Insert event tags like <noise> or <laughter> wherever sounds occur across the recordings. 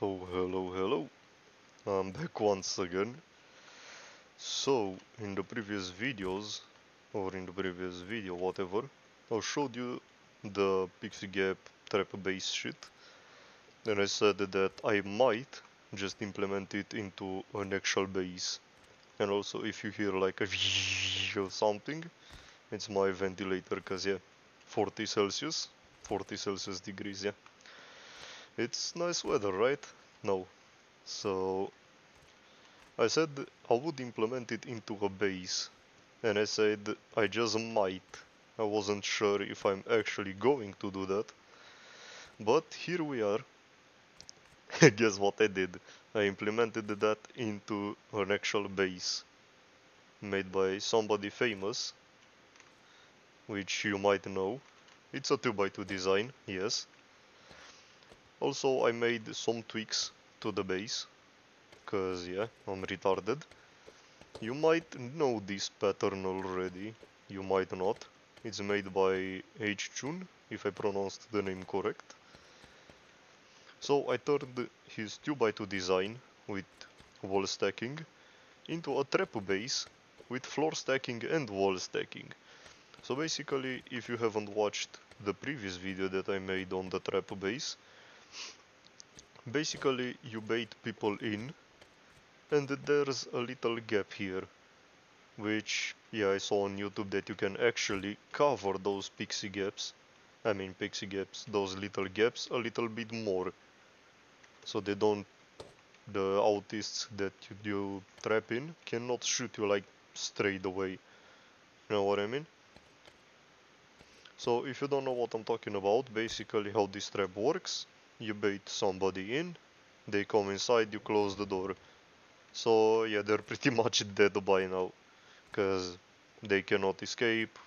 So hello hello. I'm back once again. So in the previous videos or in the previous video whatever I showed you the pixel gap trap base shit. And I said that I might just implement it into an actual base. And also if you hear like a <laughs> or something it's my ventilator cause yeah 40 Celsius 40 Celsius degrees yeah it's nice weather, right? No. So I said I would implement it into a base and I said I just might. I wasn't sure if I'm actually going to do that. But here we are. <laughs> Guess what I did? I implemented that into an actual base made by somebody famous which you might know. It's a 2x2 design, yes, also I made some tweaks to the base, cause yeah, I'm retarded. You might know this pattern already, you might not. It's made by HJune, if I pronounced the name correct. So I turned his 2x2 design with wall stacking into a trap base with floor stacking and wall stacking. So basically, if you haven't watched the previous video that I made on the trap base, basically you bait people in and there's a little gap here which yeah I saw on YouTube that you can actually cover those pixel gaps I mean pixel gaps those little gaps a little bit more. So they don't the autists that you, you trap in cannot shoot you like straight away. You know what I mean? So if you don't know what I'm talking about basically how this trap works you bait somebody in, they come inside, you close the door. So yeah, they're pretty <laughs> much dead by now, because they cannot escape.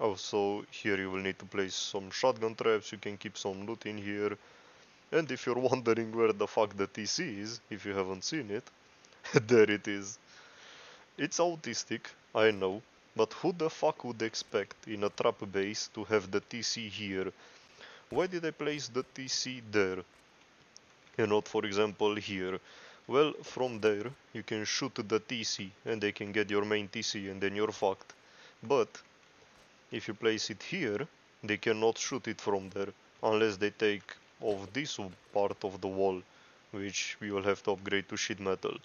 Also, here you will need to place some shotgun traps, you can keep some loot in here. And if you're <laughs> wondering where the fuck the TC is, if you haven't seen it, <laughs> there it is. It's autistic, I know, but who the fuck would expect in a trap base to have the TC here why did I place the TC there and not for example here? Well, from there you can shoot the TC and they can get your main TC and then you're fucked. But if you place it here, they cannot shoot it from there unless they take off this part of the wall, which we will have to upgrade to sheet metal.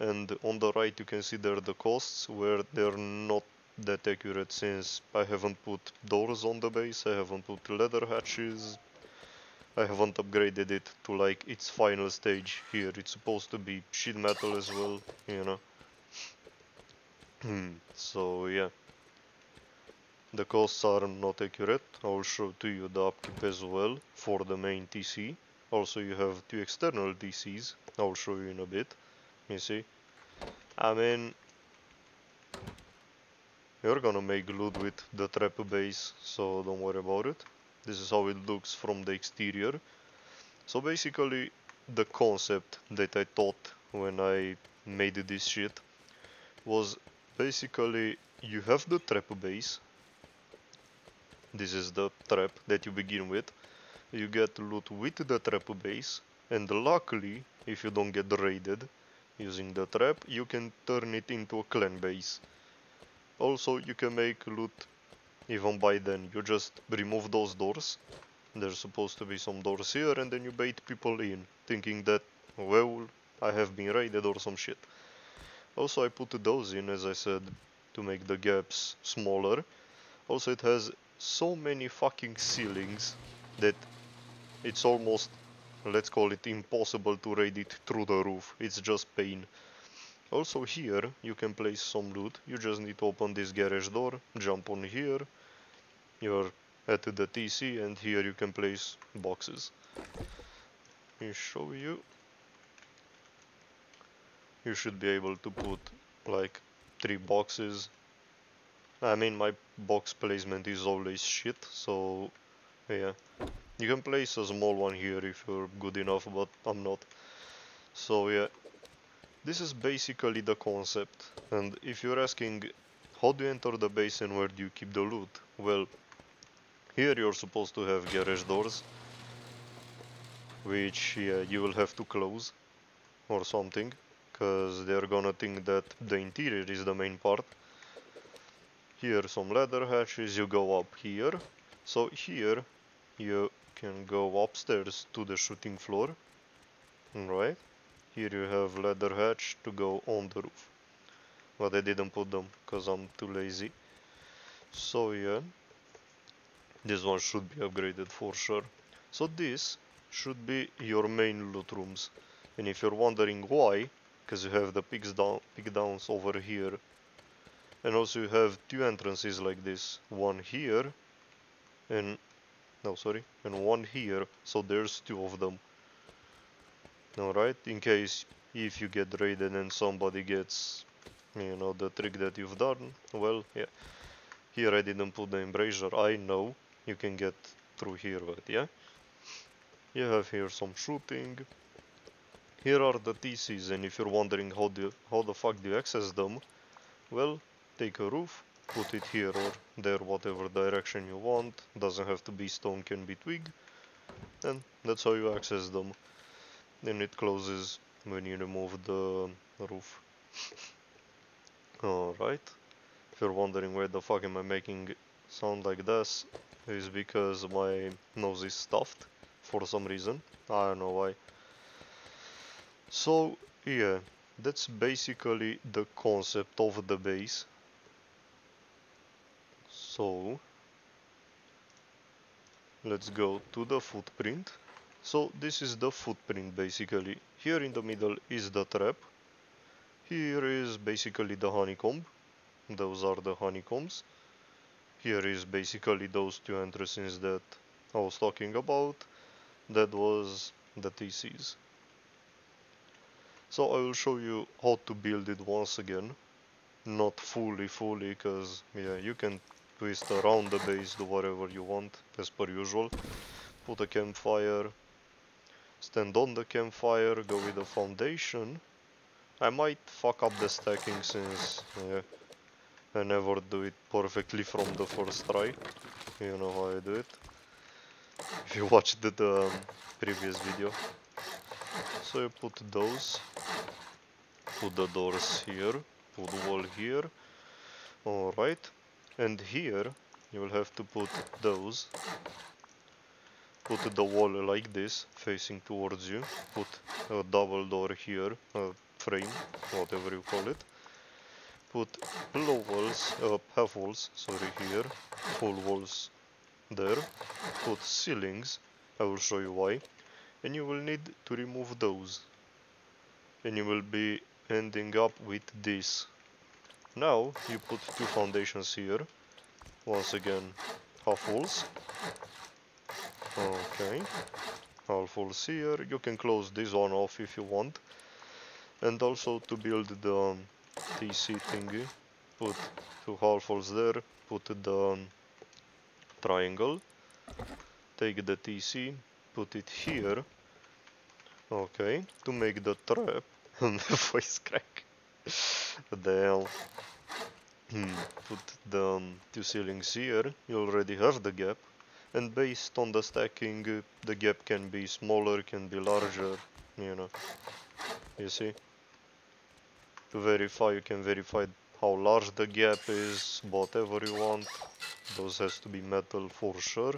And on the right you can see there the costs where they're not that accurate since I haven't put doors on the base, I haven't put ladder hatches, I haven't upgraded it to like its final stage here. It's supposed to be sheet metal as well, you know. Hmm, so yeah. The costs are not accurate. I'll show to you the upkeep as well for the main TC. Also you have two external TCs. I'll show you in a bit. You see? I mean, you're gonna make loot with the trap base, so don't worry about it. This is how it looks from the exterior. So basically, the concept that I thought when I made this shit was basically you have the trap base. This is the trap that you begin with. You get loot with the trap base and luckily if you don't get raided using the trap you can turn it into a clan base. Also, you can make loot even by then. You just remove those doors. There's supposed to be some doors here and then you bait people in, thinking that, well, I have been raided or some shit. Also, I put those in, as I said, to make the gaps smaller. Also, it has so many fucking ceilings that it's almost, let's call it impossible to raid it through the roof. It's just pain. Also here you can place some loot, you just need to open this garage door, jump on here, you're at the TC and here you can place boxes. Let me show you. You should be able to put like three boxes. I mean my box placement is always shit, so yeah. You can place a small one here if you're good enough, but I'm not. So yeah, this is basically the concept. And if you're asking how do you enter the base and where do you keep the loot? Well, here you're supposed to have garage doors which yeah, you will have to close or something because they're gonna think that the interior is the main part here some ladder hatches you go up here so here you can go upstairs to the shooting floor right here you have ladder hatch to go on the roof. But I didn't put them because I'm too lazy so yeah this one should be upgraded for sure. So this should be your main loot rooms. And if you're wondering why because you have the peaks down peek downs over here and also you have two entrances like this one here and no sorry and one here so there's two of them alright in case if you get raided and somebody gets you know the trick that you've done well yeah here I didn't put the embrasure. I know you can get through here but yeah. You have here some shooting. Here are the TCs and if you're wondering how do how the fuck do you access them, well, take a roof, put it here or there, whatever direction you want, doesn't have to be stone, can be twig, and that's how you access them. Then it closes when you remove the roof. <laughs> Alright, if you're wondering why the fuck am I making sound like this, is because my nose is stuffed for some reason, I don't know why. So yeah, that's basically the concept of the base. So let's go to the footprint. So this is the footprint basically. Here in the middle is the trap. Here is basically the honeycomb. Those are the honeycombs. Here is basically those two entrances that I was talking about. That was the TCs. So I will show you how to build it once again. Not fully fully because yeah you can twist around the base, do whatever you want as per usual. Put a campfire, stand on the campfire, go with the foundation. I might fuck up the stacking since yeah, I never do it perfectly from the first try. You know how I do it. If you watched the, the um, previous video. So you put those put the doors here, put the wall here, alright, and here you will have to put those, put the wall like this, facing towards you, put a double door here, a frame, whatever you call it, put low walls, uh, half walls, sorry here, full walls there, put ceilings, I will show you why, and you will need to remove those. And you will be ending up with this. Now you put two foundations here, once again half walls. Okay, walls here, you can close this one off if you want. And also to build the TC thingy, put two half walls there, put the triangle, take the TC, put it here. Okay, to make the trap <laughs> and the voice crack. Damn. Hmm. Put the um, two ceilings here, you already have the gap. And based on the stacking, uh, the gap can be smaller, can be larger, you know. You see? To verify, you can verify how large the gap is, whatever you want. Those has to be metal for sure.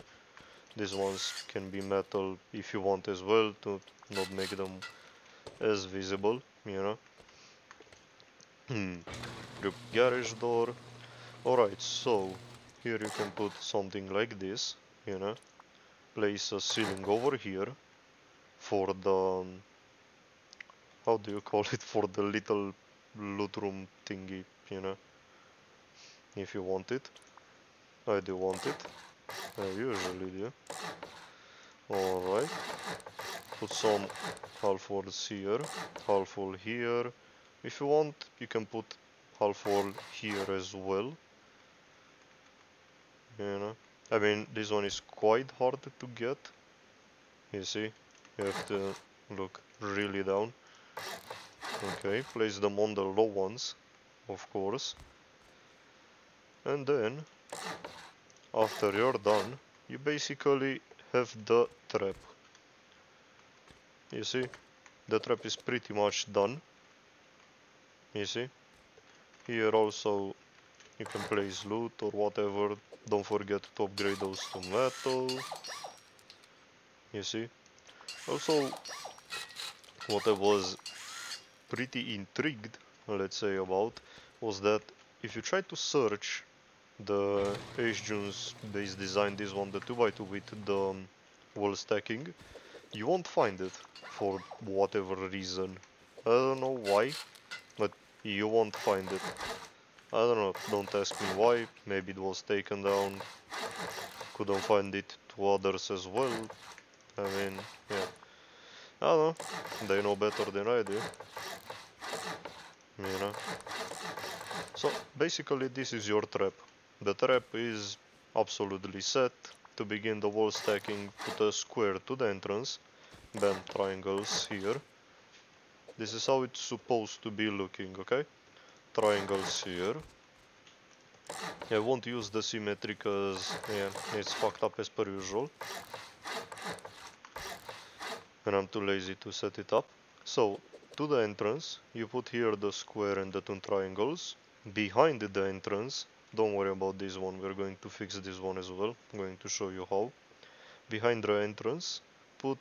These ones can be metal if you want as well to not make them as visible you know. Hmm. Group garage door. Alright, so here you can put something like this, you know. Place a ceiling over here for the how do you call it for the little loot room thingy, you know. If you want it. I do want it. I usually do. Alright put some half walls here, half wall here. If you want, you can put half wall here as well. You know, I mean, this one is quite hard to get. You see, you have to look really down. Okay, place them on the low ones, of course. And then, after you're done, you basically have the trap you see the trap is pretty much done you see here also you can place loot or whatever don't forget to upgrade those to metal you see also what I was pretty intrigued let's say about was that if you try to search the HJune's base design, this one, the 2x2 with the um, wall stacking, you won't find it for whatever reason. I don't know why, but you won't find it. I don't know, don't ask me why, maybe it was taken down, couldn't find it to others as well. I mean, yeah. I don't know, they know better than I do. You know? So basically this is your trap. The trap is absolutely set. To begin the wall stacking, put a square to the entrance. then triangles here. This is how it's supposed to be looking, okay? Triangles here. I won't use the symmetry because yeah, it's fucked up as per usual. And I'm too lazy to set it up. So, to the entrance, you put here the square and the two triangles. Behind the entrance, don't worry about this one, we're going to fix this one as well. I'm going to show you how. Behind the entrance, put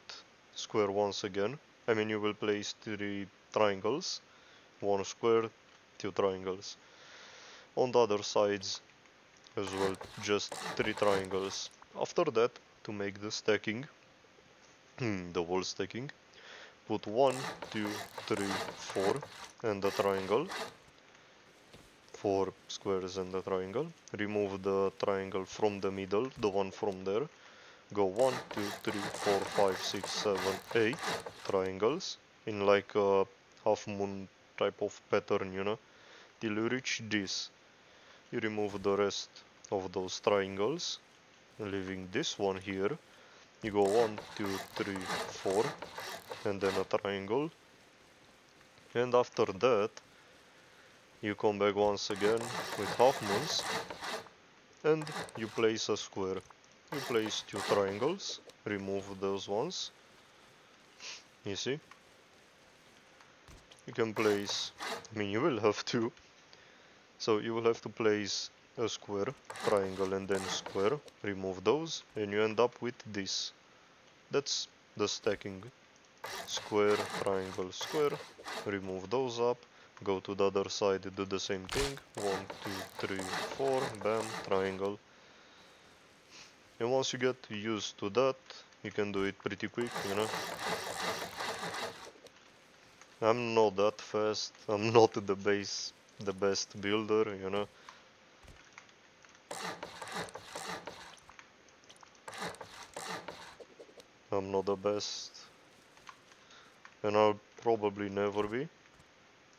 square once again. I mean you will place three triangles, one square, two triangles. On the other sides as well, just three triangles. After that, to make the stacking, <clears throat> the wall stacking, put one, two, three, four, and the triangle four squares and the triangle. Remove the triangle from the middle, the one from there. Go one, two, three, four, five, six, seven, eight triangles in like a half moon type of pattern, you know. Till you reach this, you remove the rest of those triangles, leaving this one here. You go one, two, three, four, and then a triangle. And after that, you come back once again with half moons and you place a square. You place two triangles, remove those ones. You see? You can place, I mean you will have two. So you will have to place a square, triangle and then square, remove those and you end up with this. That's the stacking. Square, triangle, square, remove those up. Go to the other side do the same thing. One two three four. Bam triangle. And once you get used to that you can do it pretty quick you know. I'm not that fast. I'm <laughs> not the base the best builder you know I'm not the best and I'll probably never be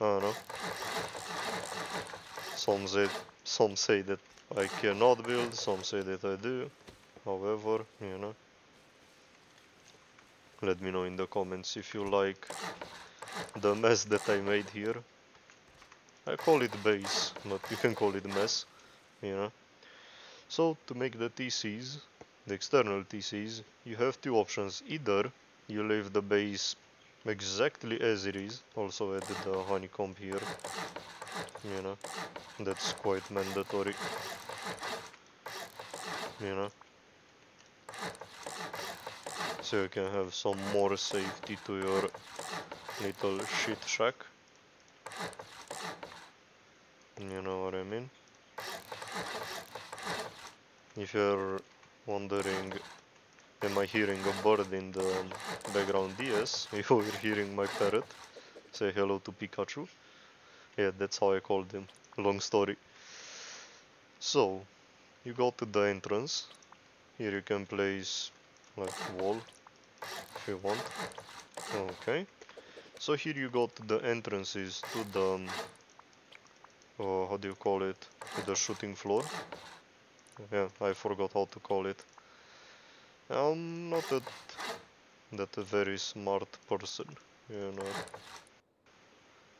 I don't know. Some say, some say that I cannot build, some say that I do. However, you know. Let me know in the comments if you like the mess that I made here. I call it base, but you can call it mess, you know. So to make the TCs, the external TCs, you have two options. Either you leave the base exactly as it is. Also added the honeycomb here, you know, that's quite mandatory, you know. So you can have some more safety to your little shit shack. You know what I mean? If you're wondering Am I hearing a bird in the background? Yes, <laughs> you're hearing my parrot say hello to Pikachu. Yeah, that's how I called him. Long story. So, you go to the entrance. Here you can place like wall if you want. Okay. So here you go to the entrances to the, um, uh, how do you call it, the shooting floor. Yeah, I forgot how to call it. I'm not that, that a very smart person, you know.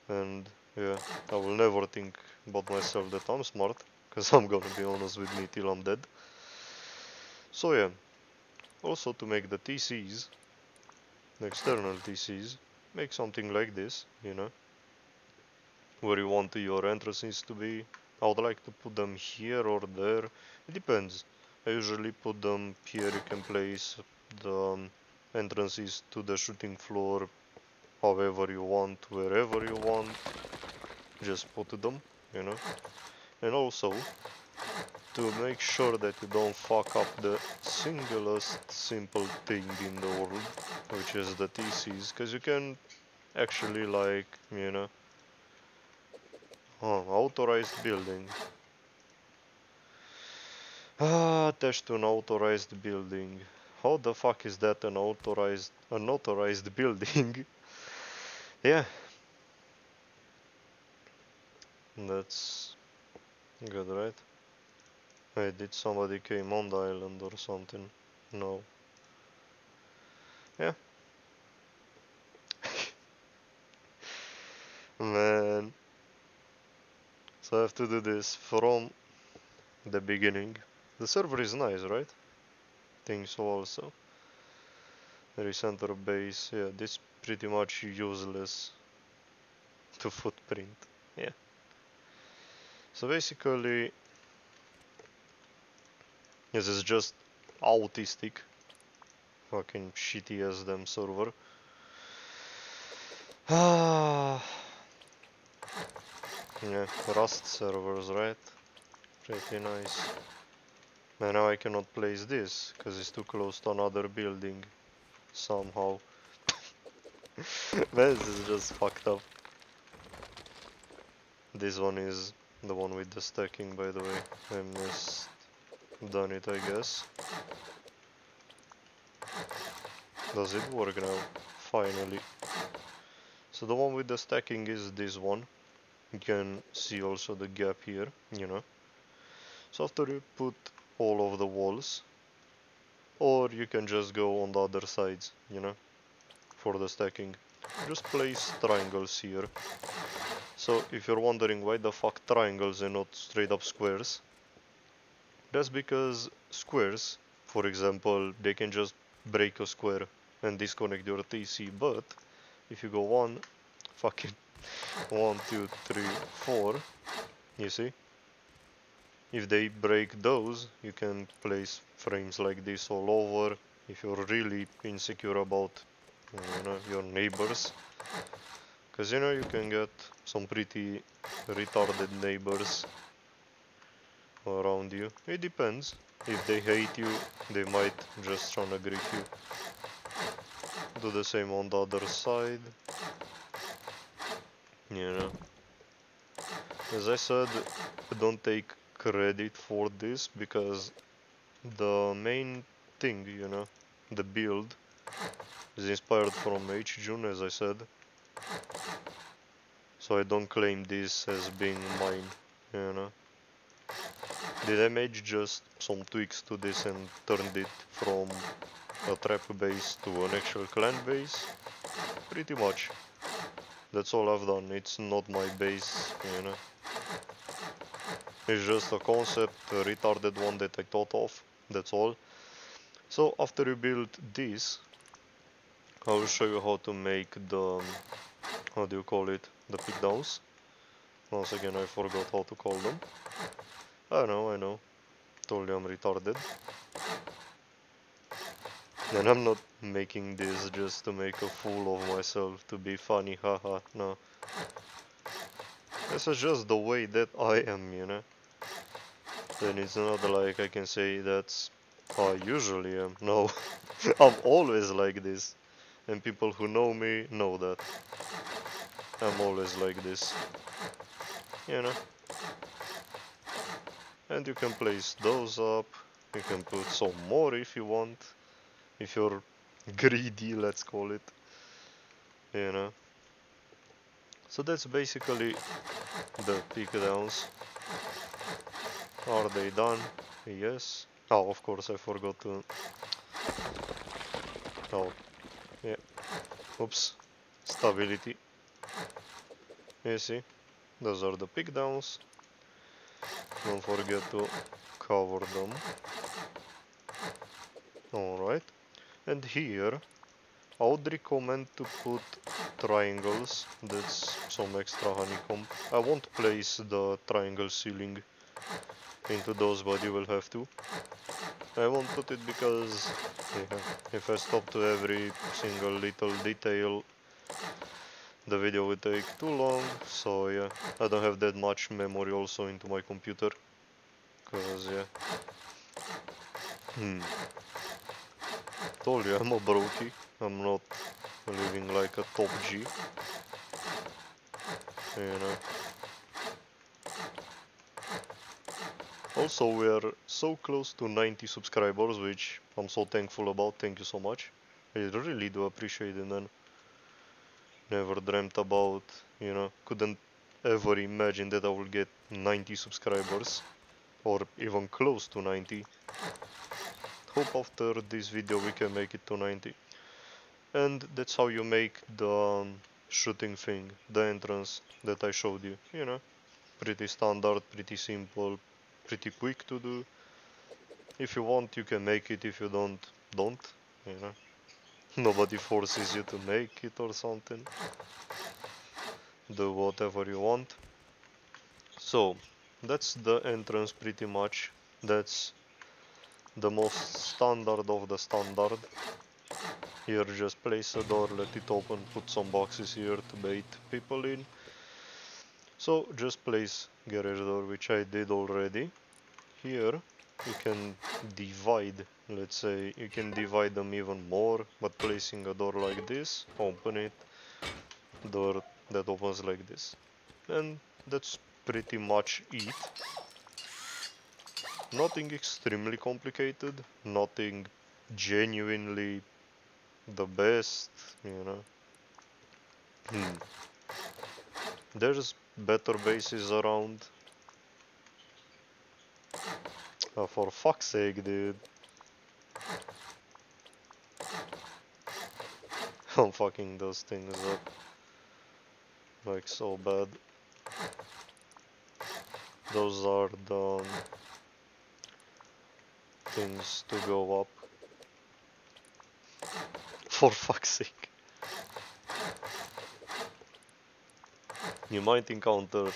And yeah, I will never think about myself that I'm smart, because I'm gonna be honest with me till I'm dead. So yeah, also to make the TCs, the external TCs, make something like this, you know, where you want your entrances to be. I would like to put them here or there, it depends. I usually put them here, you can place the um, entrances to the shooting floor however you want, wherever you want, just put them, you know. And also, to make sure that you don't fuck up the singlest simple thing in the world, which is the TCs, because you can actually like, you know, oh, authorized building. Ah, attached to an authorized building. How the fuck is that an authorized, unauthorized building? <laughs> yeah. That's good, right? Wait, did somebody came on the island or something? No. Yeah. <laughs> Man. So I have to do this from the beginning. The server is nice, right? Think so also. Recenter base, yeah, this pretty much useless to footprint. Yeah. So basically this is just autistic. Fucking shitty as them server. <sighs> <sighs> <sighs> Ah. Yeah, Rust servers, right? Pretty nice. And now I cannot place this, because it's too close to another building. Somehow. <laughs> Man, this is just fucked up. This one is the one with the stacking, by the way. I missed done it, I guess. Does it work now? Finally. So the one with the stacking is this one. You can see also the gap here, you know. So after you put all of the walls, or you can just go on the other sides, you know, for the stacking. Just place triangles here. So if you're wondering why the fuck triangles and not straight up squares, that's because squares, for example, they can just break a square and disconnect your TC, but if you go one, fucking one, two, three, four, you see? If they break those, you can place frames like this all over if you're really insecure about you know, your neighbors. Because you know you can get some pretty retarded neighbors around you. It depends. If they hate you, they might just try to greet you. Do the same on the other side. You know. As I said, don't take credit for this because the main thing, you know, the build is inspired from HJune, as I said. So I don't claim this as being mine, you know. Did I make just some tweaks to this and turned it from a trap base to an actual clan base? Pretty much. That's all I've done, it's not my base, you know. It's just a concept, a retarded one that I thought of, that's all. So after you build this, I will show you how to make the, how do you call it, the pick downs. Once again I forgot how to call them. I know, I know. You I'm retarded. And I'm not making this just to make a fool of myself, to be funny, haha, no. This is just the way that I am, you know. Then it's not like I can say that's I usually am. No, <laughs> I'm always like this. And people who know me know that. I'm always like this. You know and you can place those up you can put some more if you want if you're greedy let's call it you know. So that's basically the pick downs. Are they done? Yes. Oh of course I forgot to. Oh yeah. Oops. Stability. You see those are the pick downs. Don't forget to cover them. Alright. And here I would recommend to put triangles, that's some extra honeycomb. I won't place the triangle ceiling into those, but you will have to. I won't put it because yeah, if I stop to every single little detail, the video will take too long, so yeah, I don't have that much memory also into my computer, cause yeah. Hmm. Told you I'm a brokey. I'm not living like a top G. You know. Also, we are so close to 90 subscribers, which I'm so thankful about. Thank you so much. I really do appreciate it, man. Never dreamt about, you know, couldn't ever imagine that I will get 90 subscribers or even close to 90. Hope after this video we can make it to 90 and that's how you make the um, shooting thing, the entrance that I showed you, you know, pretty standard, pretty simple, pretty quick to do. If you want you can make it, if you don't, don't, you know. <laughs> Nobody forces you to make it or something. Do whatever you want. So, that's the entrance pretty much. That's the most standard of the standard. Here just place a door, let it open, put some boxes here to bait people in. So just place garage door, which I did already. Here you can divide, let's say, you can divide them even more, but placing a door like this, open it, door that opens like this. And that's pretty much it. Nothing extremely complicated, nothing genuinely the best, you know. Hmm. There's better bases around. Oh, for fuck's sake, dude. <laughs> I'm fucking those things up. Like so bad. Those are the things to go up for fuck's sake. You might encounter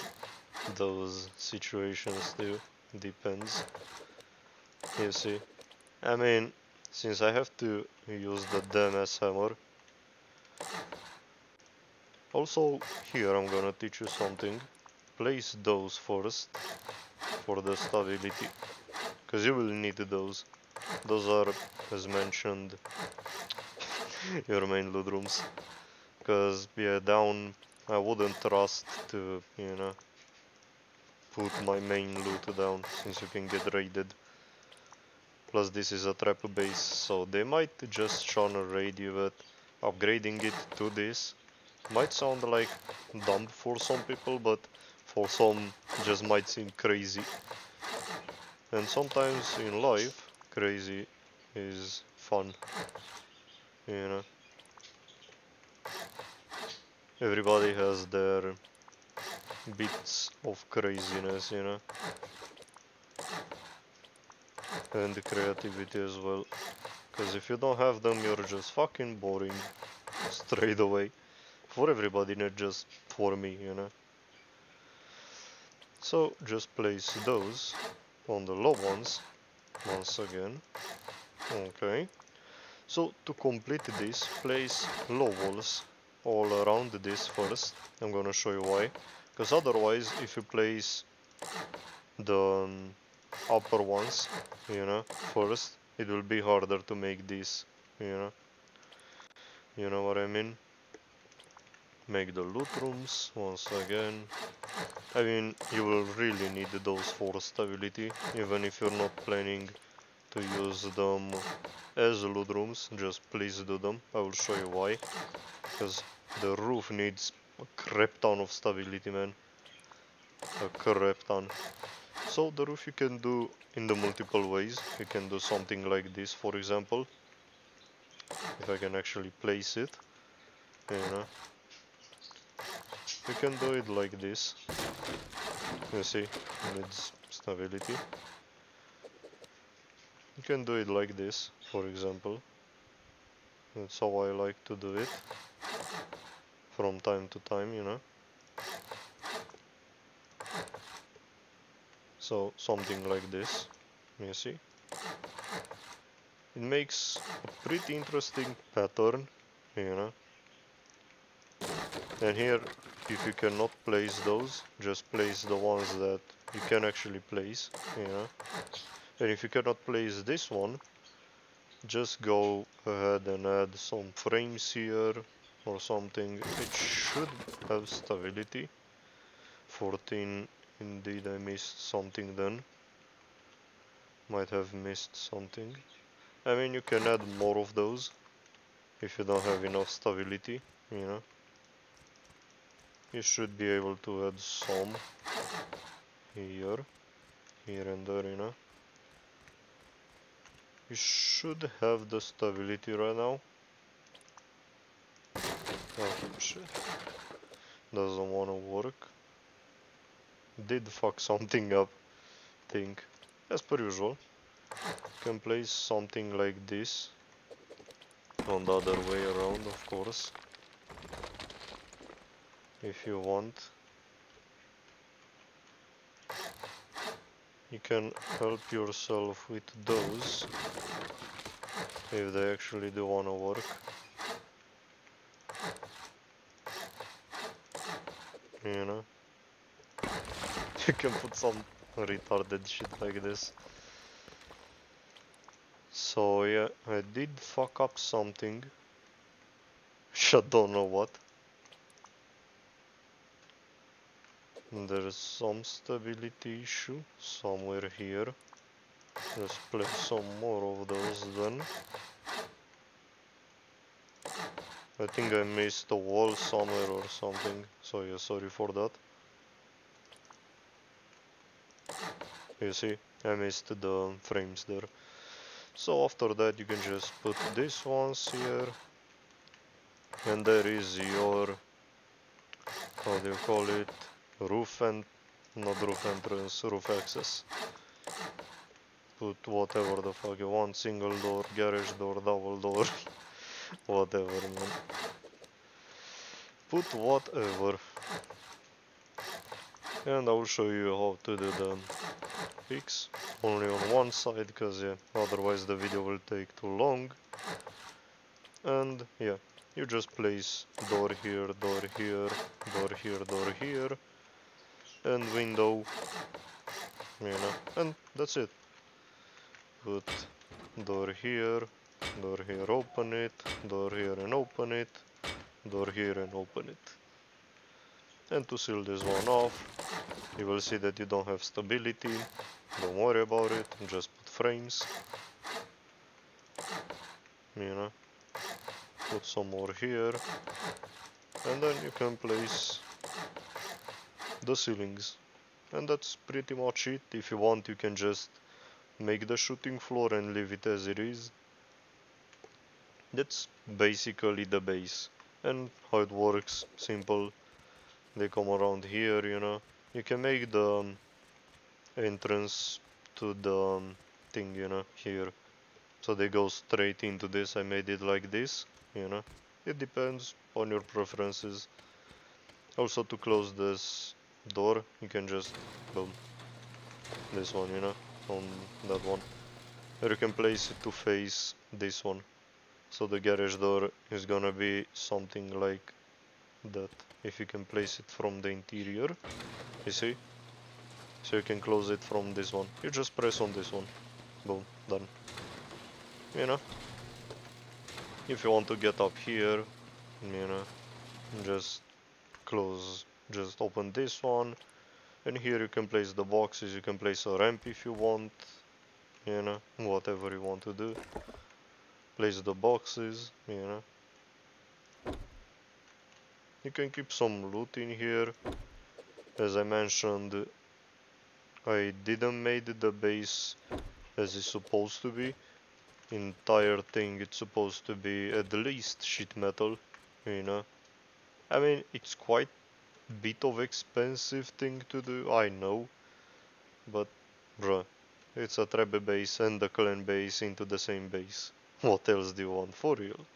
those situations too, depends. You see. I mean, since I have to use the DMS hammer. Also, here I'm gonna teach you something. Place those first for the stability. Because you will need those. Those are, as mentioned, your main loot rooms because yeah down I wouldn't trust to you know put my main loot down since you can get raided plus this is a trap base so they might just try to raid you but upgrading it to this might sound like dumb for some people but for some just might seem crazy and sometimes in life crazy is fun you know. Everybody has their bits of craziness you know. And the creativity as well. Because if you don't have them you're just fucking boring straight away. For everybody not just for me you know. So just place those on the low ones once again okay so to complete this, place low walls all around this first. I'm gonna show you why. Because otherwise, if you place the um, upper ones, you know, first, it will be harder to make this, you know. You know what I mean? Make the loot rooms once again. I mean, you will really need those for stability, even if you're not planning to use them as loot rooms, just please do them. I will show you why. Because the roof needs a crap ton of stability, man. A crap ton. So the roof you can do in the multiple ways. You can do something like this, for example. If I can actually place it. You know. You can do it like this. You see, needs stability. You can do it like this, for example. That's how I like to do it. From time to time, you know. So something like this, you see. It makes a pretty interesting pattern, you know. And here, if you cannot place those, just place the ones that you can actually place, you know. And if you cannot place this one, just go ahead and add some frames here or something. It should have stability. 14, indeed I missed something then. Might have missed something. I mean you can add more of those if you don't have enough stability, you know. You should be able to add some here, here and there, you know. You should have the stability right now. Oh shit. Doesn't wanna work. Did fuck something up, think. As per usual can place something like this on the other way around of course if you want you can help yourself with those if they actually do want to work you know <laughs> you can put some retarded shit like this so yeah, I did fuck up something. <laughs> I don't know what. There's some stability issue somewhere here. Let's place some more of those then. I think I missed a wall somewhere or something, so yeah, sorry for that. You see, I missed the frames there. So after that you can just put these ones here and there is your how do you call it roof and not roof entrance roof access. Put whatever the fuck you want single door garage door double door <laughs> whatever man. Put whatever. And I'll show you how to do the fix only on one side because yeah otherwise the video will take too long. And yeah you just place door here door here door here door here and window. You know and that's it. Put door here door here open it. Door here and open it. Door here and open it. And to seal this one off you will see that you don't have stability. Don't worry about it. Just put frames. You know put some more here. And then you can place the ceilings. And that's pretty much it. If you want you can just make the shooting floor and leave it as it is. That's basically the base. And how it works simple. They come around here you know. You can make the um, entrance to the um, thing you know here. So they go straight into this. I made it like this you know. It depends on your preferences. Also to close this door. You can just boom. This one you know on that one. Or you can place it to face this one. So the garage door is gonna be something like that. If you can place it from the interior you see? So you can close it from this one. You just press on this one. Boom done. You know? If you want to get up here you know just close just open this one and here you can place the boxes you can place a ramp if you want you know whatever you want to do place the boxes you know you can keep some loot in here as I mentioned I didn't made the base as it's supposed to be. Entire thing it's supposed to be at least sheet metal, you know. I mean, it's quite bit of expensive thing to do, I know. But, bruh, it's a trap base and the clan base into the same base. <laughs> What else do you want, for real?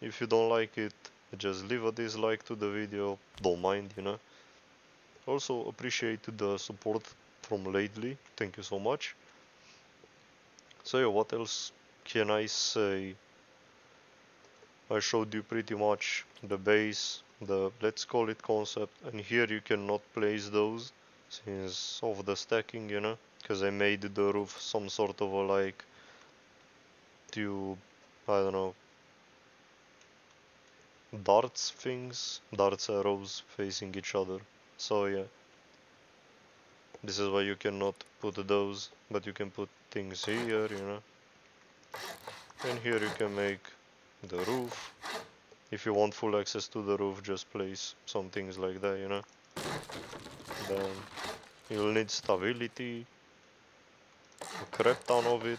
if you don't like it just leave a dislike to the video don't mind you know also appreciate the support from lately thank you so much so yeah what else can I say I showed you pretty much the base the let's call it concept and here you cannot place those since of the stacking you know because I made the roof some sort of a like tube I don't know darts things darts arrows facing each other. So yeah. This is why you cannot put those but you can put things here you know. And here you can make the roof if you want full access to the roof just place some things like that you know. Then you'll need stability a crap ton of it.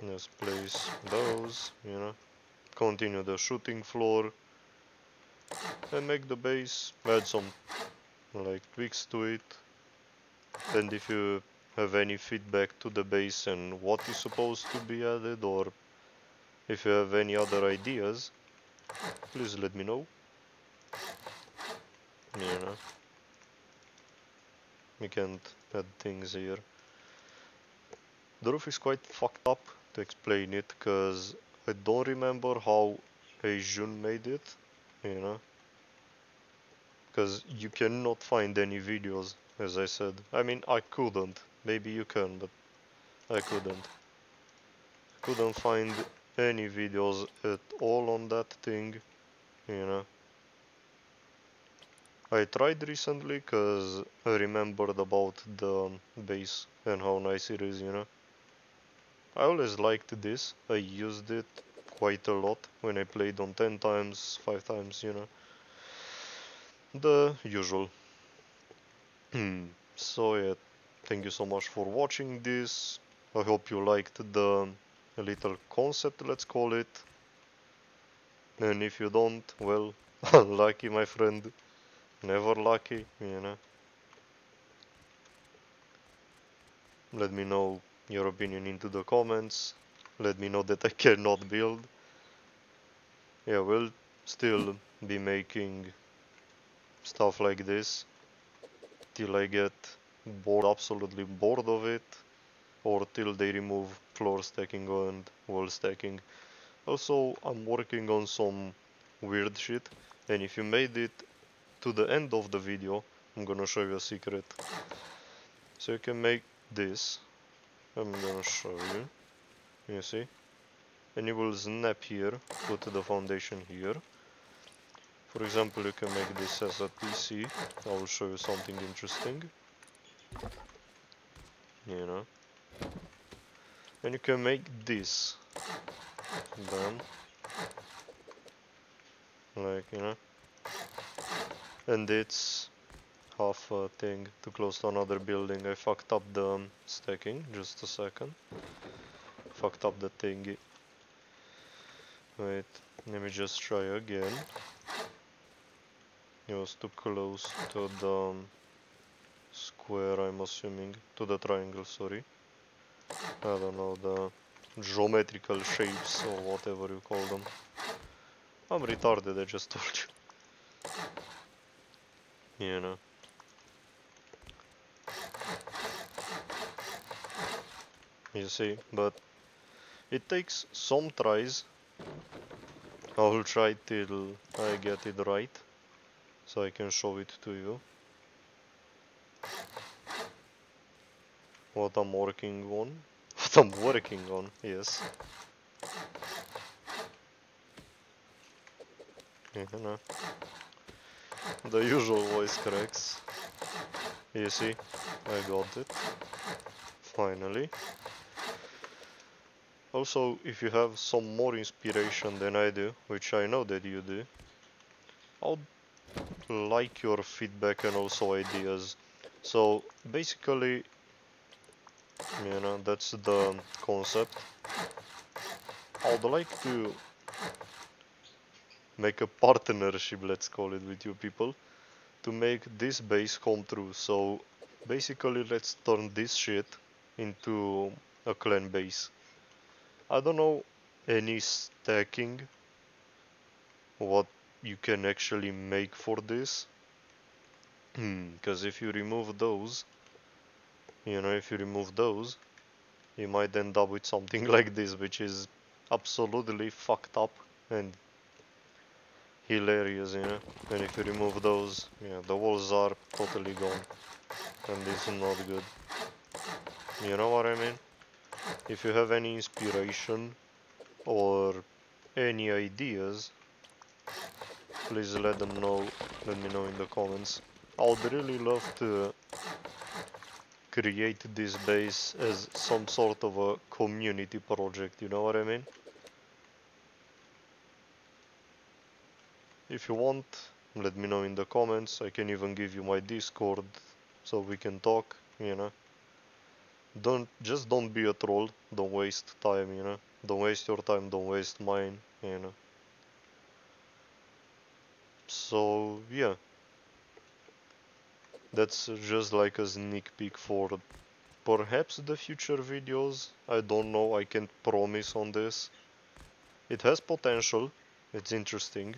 Just place those you know. Continue the shooting floor and make the base add some like tweaks to it. And if you have any feedback to the base and what is supposed to be added or if you have any other ideas please let me know. You know. We can't add things here. The roof is quite fucked up to explain it because I don't remember how HJune made it you know. Because you cannot find any videos as I said. I mean I couldn't. Maybe you can but I couldn't. Couldn't find any videos at all on that thing, you know. I tried recently because I remembered about the base and how nice it is, you know. I always liked this, I used it quite a lot when I played on 10 times, 5 times, you know. The usual. Hmm. so yeah, thank you so much for watching this. I hope you liked the a little concept, let's call it. And if you don't, well, <laughs> lucky my friend. Never lucky, you know. Let me know your opinion into the comments. Let me know that I <laughs> cannot build. Yeah, we'll still be making stuff like this till I get bored, absolutely bored of it or till they remove floor stacking and wall stacking. Also, I'm working on some weird shit and if you made it to the end of the video, I'm gonna show you a secret. So you can make this. I'm gonna show you. You see? And you will snap here, put the foundation here. For example, you can make this as a PC, I will show you something interesting. You know and you can make this. Then like you know. And it's half a thing to close to another building. I fucked up the um, stacking just a second. Fucked up the thingy. Wait let me just try again. It was too close to the um, square I'm assuming. To the triangle sorry I don't know, the geometrical shapes or whatever you call them. I'm retarded, I just <laughs> told you. You know. You see, but it takes some tries. I will try till I get it right, so I can show it to you. What I'm working on. <laughs> What I'm working on, yes. You know. The usual voice cracks. You see, I got it. Finally. Also, if you have some more inspiration than I do, which I know that you do, I'd like your feedback and also ideas. So, basically, you know that's the concept. I would like to make a partnership let's call it with you people to make this base come true. So basically let's turn this shit into a clan base. I don't know any stacking what you can actually make for this. Because hmm, if you remove those you know if you remove those you might end up with something <laughs> like this which is absolutely fucked up and hilarious you know? And if you remove those yeah the walls are totally gone. And this is not good. You know what I mean? If you have any inspiration or any ideas please let them know. Let me know in the comments. I would really love to create this base as some sort of a community project, you know what I mean? If you want, let me know in the comments, I can even give you my Discord so we can talk, you know. Don't, just don't be a troll, don't waste time, you know. Don't waste your time, don't waste mine, you know. So, yeah that's just like a sneak peek for perhaps the future videos. I don't know, I can't promise on this. It has potential, it's interesting,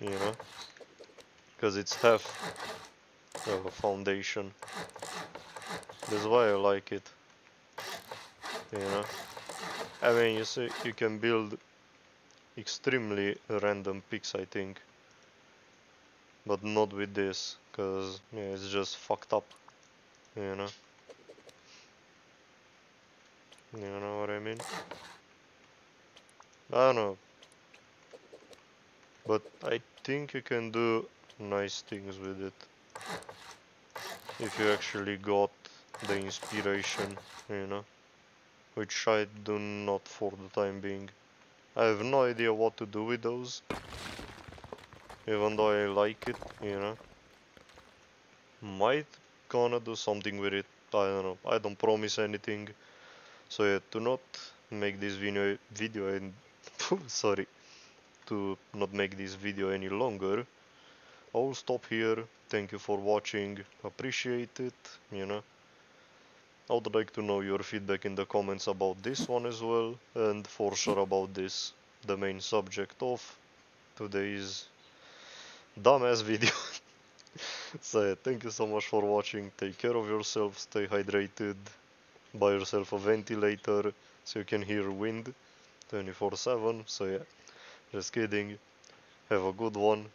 you know, because it's half of a foundation. That's why I like it, you know. I mean, you see, you can build extremely random picks, I think but not with this because it's just fucked up you know? You know what I mean? I don't know. But I think you can do nice things with it. If you actually got the inspiration you know? Which I do not for the time being. I have no idea what to do with those even though I like it, you know. Might gonna do something with it, I don't know, I don't promise anything. So yeah, to not make this video, video and, <laughs> sorry, to not make this video any longer, I'll stop here, thank you for watching, appreciate it, you know. I would like to know your feedback in the comments about this one as well, and for sure about this, the main subject of today's dumbass <laughs> video. <laughs> so yeah, thank you so much for watching. Take care of yourself, stay hydrated, buy yourself a ventilator so you can hear wind 24-7. So yeah, just kidding. Have a good one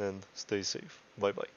and stay safe. Bye bye.